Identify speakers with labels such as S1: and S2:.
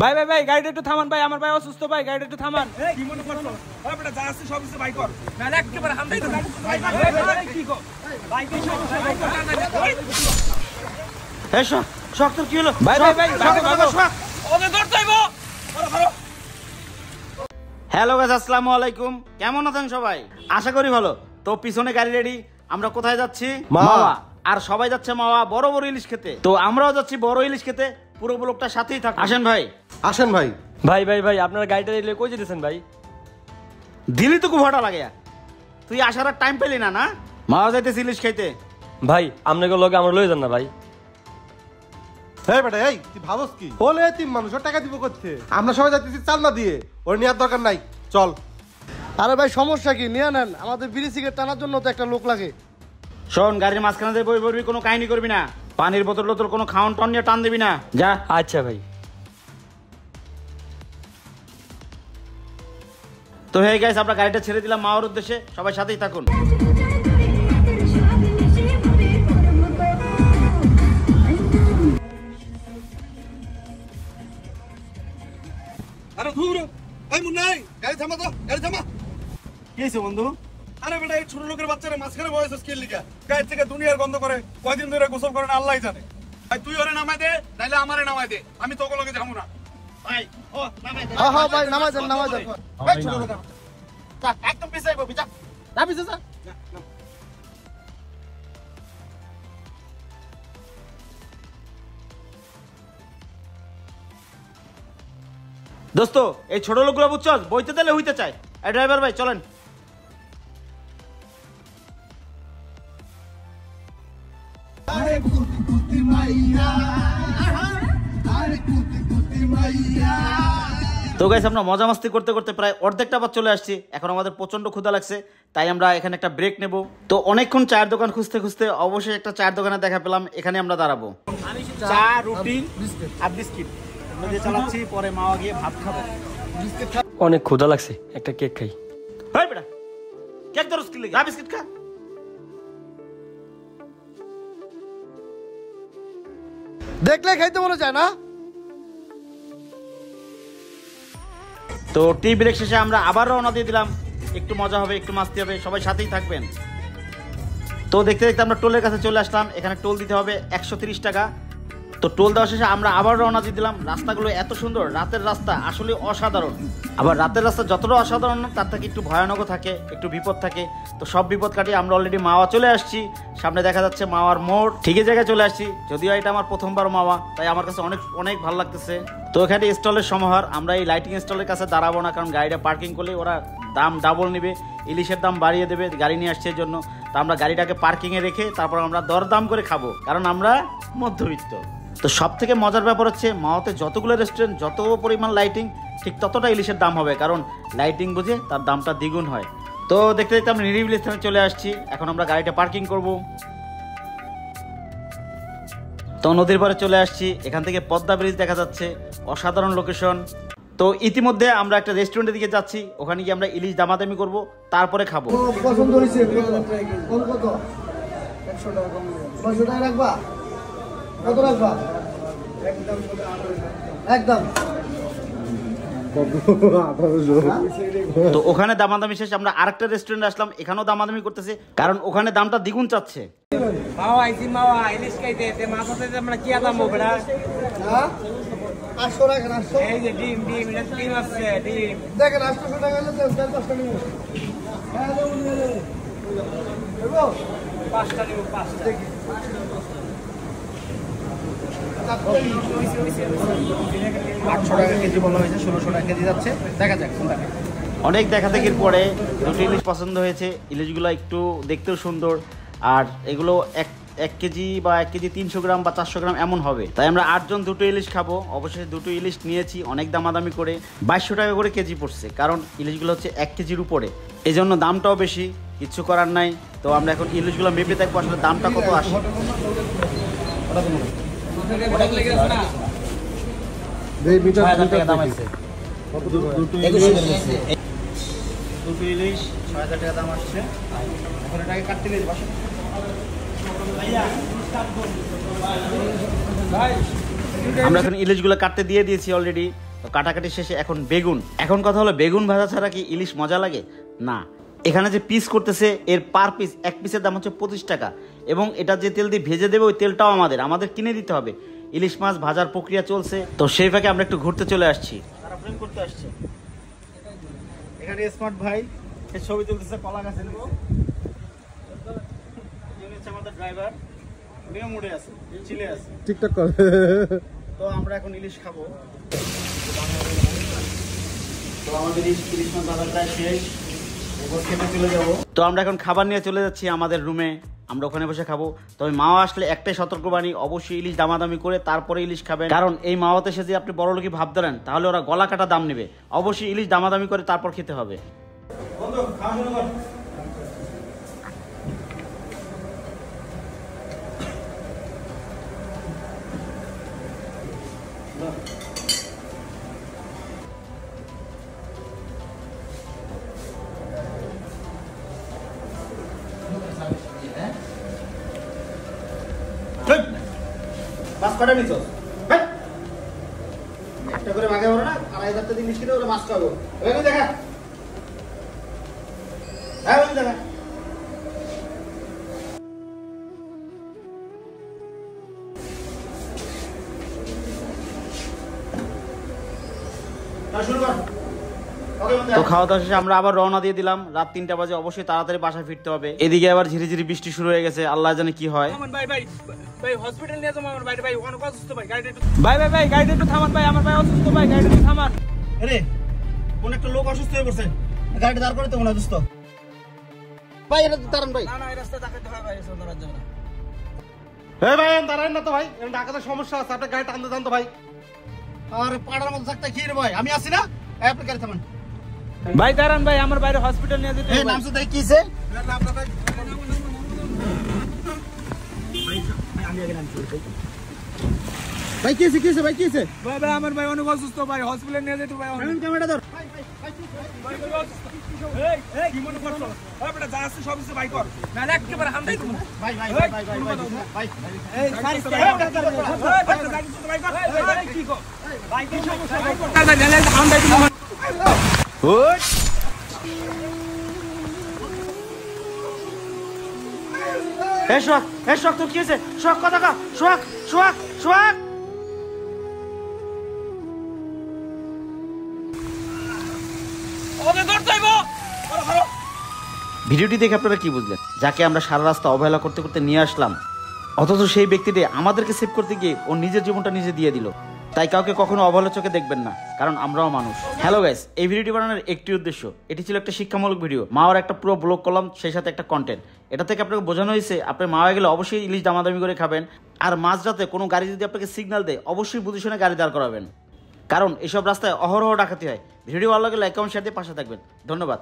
S1: ভাই ভাই ভাই গাড়িটা একটু থামান ভাই আমার ভাই অসুস্থ ভাই গাড়িটা একটু থামান।
S2: কি মনে করছ? ওই বেটা যা আছে সব কিছু বাই কর।
S1: নাহলে একেবারে হামদাই তো গাড়ি
S2: ভাই, ভাই, ভাই, ভাই, কি কর?
S3: এই শখ শখ তোর কি হলো?
S1: ভাই ভাই ভাই ভাগো
S2: ওদের ধরতে হইবো। ধরো, ধরো।
S3: হ্যালো গাছ আসসালামু আলাইকুম। কেমন আছেন সবাই? আশা করি ভালো। তো পিছনে গাড়ি রেডি আমরা কোথায় যাচ্ছি? মাওয়া। আর সবাই যাচ্ছে মাওয়া বড় বড় ইলিশ খেতে। তো আমরাও যাচ্ছি বড় ইলিশ খেতে। পুরো ব্লকটা সাথেই থাক। আসেন ভাই।
S4: আসেন ভাই।
S5: ভাই ভাই ভাই আপনার গাড়িটা দিলে কই যেতেছেন ভাই?
S3: দিলি তো খুব হটা লাগে। তুই আসার টাইম পেলি না না? মাওয়া যাইতেছি ইলিশ খাইতে
S5: ভাই আপনাকে লগে আমরা লয়ে যান না ভাই।
S4: এই বেটা এই তুই ভাবস কি? হলে তিন মানুষ ওর টাকা দিব করতে আমরা সবাই যাচ্ছি চাল না দিয়ে। ওর নেওয়ার দরকার নাই। চল।
S6: আরে ভাই সমস্যা কি? নিয়ে নেন। আমাদের বিড়ি সিগারেট টানার জন্য তো একটা লোক লাগে।
S3: শোন গাড়ির মাঝখানে বই বলবি কোনো কাহিনী করবি না। পানির বোতল টোতল কোনো খাওয়ান টন নিয়ে টান দিবি না। যা।
S5: আচ্ছা ভাই।
S3: তো হয়ে গেছে আমরা গাড়িটা ছেড়ে দিলাম মাওয়ার উদ্দেশ্যে। সবাই সাথেই থাকুন।
S2: আরে ধুর এই মুন্নাই গাড়ি থামা তো গাড়ি থামা।
S3: কি হয়েছে বন্ধু?
S2: আরে বেটা এই ছোট লোকের বাচ্চারা মাঝখানে বয়স স্কিল লিখা থেকে দুনিয়ার গন্ধ করে কয়দিন ধরে গোসল করে না আল্লাহ জানে। ভাই তুই ওরে নামাই দে নাইলে আমারে নামাই দে। আমি তোকে লগে যাব না। ভাই ও নামাই দে।
S6: হ্যাঁ হ্যাঁ ভাই নামাজ দেন
S2: এই ছোট লোক। একদম যা। না পিছে যা।
S3: দোস্ত এই ছোট লোকগুলো বুঝছস? বইতে দিলে হইতে চায়। ড্রাইভার ভাই চলেন। তো গাইস আমরা মজা মাস্তি করতে করতে প্রায় অর্ধেকটা বার চলে আসছি। এখন আমাদের প্রচণ্ড ক্ষুধা লাগছে তাই আমরা এখানে একটা ব্রেক নেব। তো অনেকক্ষণ চায়ের দোকান খুঁজতে খুঁজতে অবশ্যই একটা চায়ের দোকানে দেখা পেলাম এখানে আমরা দাঁড়াবো। চা রুটি আর বিস্কিট। দিয়ে চালাচ্ছি পরে মাওয়া গিয়ে ভাত খাব।
S5: অনেক ক্ষুধা লাগছে একটা কেক খাই।
S3: হয় বেটা কেক ধরো স্কিল যা বিস্কিট খা।
S6: দেখলে খাইতে মনে চায় না?
S3: তো টি ব্রেক শেষে আমরা আবার রওনা দিয়ে দিলাম। একটু মজা হবে, একটু মাস্তি হবে, সবাই সাথেই থাকবেন। তো দেখতে দেখতে আমরা টোলের কাছে চলে আসলাম। এখানে টোল দিতে হবে একশো টাকা। তো টোল দেওয়া শেষে আমরা আবার রওনা দিয়ে দিলাম। রাস্তাগুলো এত সুন্দর, রাতের রাস্তা আসলে অসাধারণ। আবার রাতের রাস্তা যতটা অসাধারণ, তার থেকে একটু ভয়ানকও থাকে, একটু বিপদ থাকে। তো সব বিপদ কাটিয়ে আমরা অলরেডি মাওয়া চলে আসছি। সামনে দেখা যাচ্ছে মাওয়ার মোড়। ঠিকই জায়গায় চলে আসছি। যদিও এটা আমার প্রথমবার মাওয়া, তাই আমার কাছে অনেক অনেক ভালো লাগতেছে। তো এখানে স্টলের সমাহার, আমরা এই লাইটিং স্টলের কাছে দাঁড়াবো না, কারণ গাড়িটা পার্কিং করলে ওরা দাম ডাবল নেবে, ইলিশের দাম বাড়িয়ে দেবে, গাড়ি নিয়ে আসছে জন্য। তা আমরা গাড়িটাকে পার্কিংয়ে রেখে তারপর আমরা দরদাম করে খাব, কারণ আমরা মধ্যবিত্ত। তো সব থেকে মজার ব্যাপার হচ্ছে মাওতে যতগুলো রেস্টুরেন্ট যত পরিমাণ লাইটিং ঠিক ততটা ইলিশের দাম হবে, কারণ লাইটিং বুঝে তার দামটা দ্বিগুণ হয়। তো দেখতে দেখতে আমরা নিরিবিলি স্থানে চলে আসছি। এখন আমরা গাড়িটা পার্কিং করব। তো নদীর পাড়ে চলে আসছি। এখান থেকে পদ্মা ব্রিজ দেখা যাচ্ছে। অসাধারণ লোকেশন তো ইতিমধ্যে আমরা একটা রেস্টুরেন্টের দিকে যাচ্ছি। ওখানে গিয়ে আমরা ইলিশ দামাদামি করব। তারপরে খাব।
S6: একদম।
S3: তো ওখানে দামাদামি শেষ আমরা আরেকটা রেস্টুরেন্টে আসলাম এখানেও দামাদামি করতেছে কারণ ওখানে দামটা দ্বিগুণ চাচ্ছে।
S6: হ্যাঁ? পাঁচটা নিবো। হ্যাঁ
S1: নিব পাঁচটা।
S2: আটশো টাকা কেজি বলা হয়েছে ষোলোশো টাকা কেজি যাচ্ছে। দেখা যাক কোনটা
S3: অনেক দেখা দেখির পরে দুটো ইলিশ পছন্দ হয়েছে। ইলিশগুলো একটু দেখতেও সুন্দর। আর এগুলো এক এক কেজি বা এক কেজি তিনশো গ্রাম বা চারশো গ্রাম এমন হবে। তাই আমরা আটজন দুটো ইলিশ খাব। অবশ্যই দুটো ইলিশ নিয়েছি অনেক দামাদামি করে। বাইশশো টাকা করে কেজি পড়ছে কারণ ইলিশগুলো হচ্ছে এক কেজির উপরে। এই জন্য দামটাও বেশি কিছু করার নাই। তো আমরা এখন ইলিশগুলো মেপে দেখব আসলে দামটা কত আসে।
S4: দুটো
S3: ইলিশ। ছয় হাজার টাকা দাম আসছে। এখন এটাকে কাটতে গেছি বাসা। আমরা এখন ইলিশগুলো কাটতে দিয়ে দিয়েছি অলরেডি তো কাটাকাটি শেষে এখন বেগুন। এখন কথা হলো বেগুন ভাজা ছাড়া কি ইলিশ মজা লাগে? না। এখানে যে পিস করতেছে এর পার পিস এক পিসের দাম হচ্ছে পঁচিশ টাকা। এবং এটা যে তেল দিয়ে ভেজে দেবে ওই তেলটাও আমাদের। আমাদের কিনে দিতে হবে। ইলিশ মাছ ভাজার প্রক্রিয়া চলছে। তো সেই ফাঁকে আমরা একটু ঘুরতে চলে আসছি। করতে আসছে। এখানে স্মার্ট ভাই ছবি তুলতেছে কলা গাছে আমাদের ড্রাইভার উনিও মুড়ে আছে চিলে আছে।
S4: টিকটক কর।
S3: তো আমরা এখন ইলিশ খাব। তো আমাদের ইলিশ ইলিশ মাছ ভাজা প্রায় শেষ। চলে যাব। তো আমরা এখন খাবার নিয়ে চলে যাচ্ছি আমাদের রুমে আমরা ওখানে বসে খাব। তবে মাওয়া আসলে একটাই সতর্কবাণী, অবশ্যই ইলিশ দামাদামি করে তারপরে ইলিশ খাবেন। কারণ এই মাওয়াতে এসে যদি আপনি বড় লোকই ভাব ধরেন, তাহলে ওরা গলা কাটা দাম নেবে। অবশ্যই ইলিশ দামাদামি করে তারপর খেতে হবে। কটা নিছ একটা করে ভাগে না, আড়াই হাজার টাকা জিনিস কিনে ওরা মাছ খাব এবার দেখা। হ্যাঁ বলুন দেখা। তো খাওয়া দাওয়া শেষে আমরা আবার রওনা দিয়ে দিলাম। রাত তিনটা বাজে অবশ্যই তাড়াতাড়ি বাসায় ফিরতে হবে। এদিকে আবার ঝিরি ঝিরি বৃষ্টি শুরু হয়ে গেছে আল্লাহ জানে কি হয়।
S1: ভাই ভাই ভাই হসপিটাল নিয়ে যাব আমার ভাই ভাই অনেক অসুস্থ ভাই গাড়িটা একটু ভাই ভাই ভাই গাড়িটা একটু থামান ভাই আমার ভাই অসুস্থ ভাই গাড়িটা একটু থামান।
S3: আরে কোন একটা লোক অসুস্থ হয়ে পড়ছে। গাড়িটা দাঁড় করে তো মনে অসুস্থ। ভাই এটা দাঁড়ান ভাই।
S1: না না এই দেখাতে হয় ভাই এসব ধরার না।
S4: হে ভাই দাঁড়ান না তো ভাই। ঢাকাতে সমস্যা আছে আপনার গাড়ি টানতে টানতে ভাই।
S3: আর পাড়ার মধ্যে থাকতে কি রে ভাই? আমি আছি না? এই আপনি গাড়ি থামান।
S1: ভাই দাঁড়ান ভাই আমার বাইরে হসপিটাল নিয়ে যেতে
S3: এই নাম শুধু কিছে ভাই কিছে কিছে ভাই কিছে
S1: ভাই ভাই আমার ভাই অনেক অসুস্থ ভাই হসপিটাল নিয়ে যেতে ভাই অনেক-
S3: ক্যামেরা ধর
S1: ভাই, ভাই অসুস্থ। এই, এই, কি মনে করছ? ওই বেটা যা আছে সব কিছু ভাই কর। একেবারে এই, সারি, কি কর? কি সমস্যা? কর।
S3: এ এ তোর কি হয়েছে? কথা কা।
S1: হইবো।
S3: ভিডিওটি দেখে আপনারা কি বুঝলেন? যাকে আমরা সারা রাস্তা অবহেলা করতে করতে নিয়ে আসলাম অথচ সেই ব্যক্তিটি আমাদেরকে সেভ করতে গিয়ে ও নিজের জীবনটা নিজে দিয়ে দিল। তাই কাউকে কখনো অবহেলা চোখে দেখবেন না, কারণ আমরাও মানুষ। হ্যালো গাইস এই ভিডিওটি বানানোর একটি উদ্দেশ্য, এটি ছিল একটা শিক্ষামূলক ভিডিও। মাওয়ার একটা পুরো ব্লগ করলাম, সেই সাথে একটা কন্টেন্ট এটা থেকে আপনাকে বোঝানো হয়েছে, আপনি মাওয়া গেলে অবশ্যই ইলিশ দামাদামি করে খাবেন। আর মাঝরাতে কোনো গাড়ি যদি আপনাকে সিগন্যাল দেয়, অবশ্যই বুঝে শুনে গাড়ি দাঁড় করাবেন। কারণ এসব রাস্তায় অহরহ ডাকাতি হয়। ভিডিও ভালো লাগলে লাইক কমেন্ট শেয়ার দিয়ে পাশে থাকবেন। ধন্যবাদ।